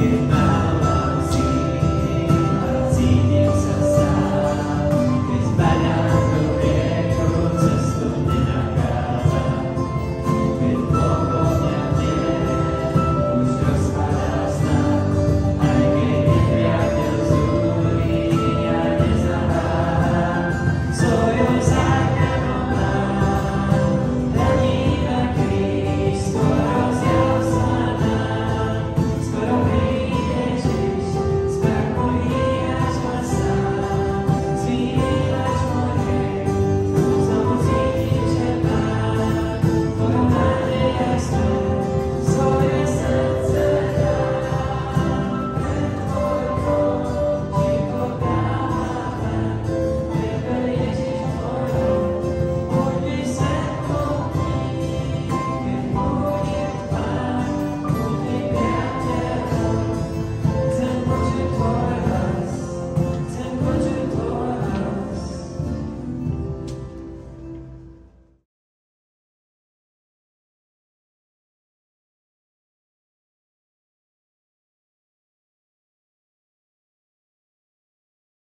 in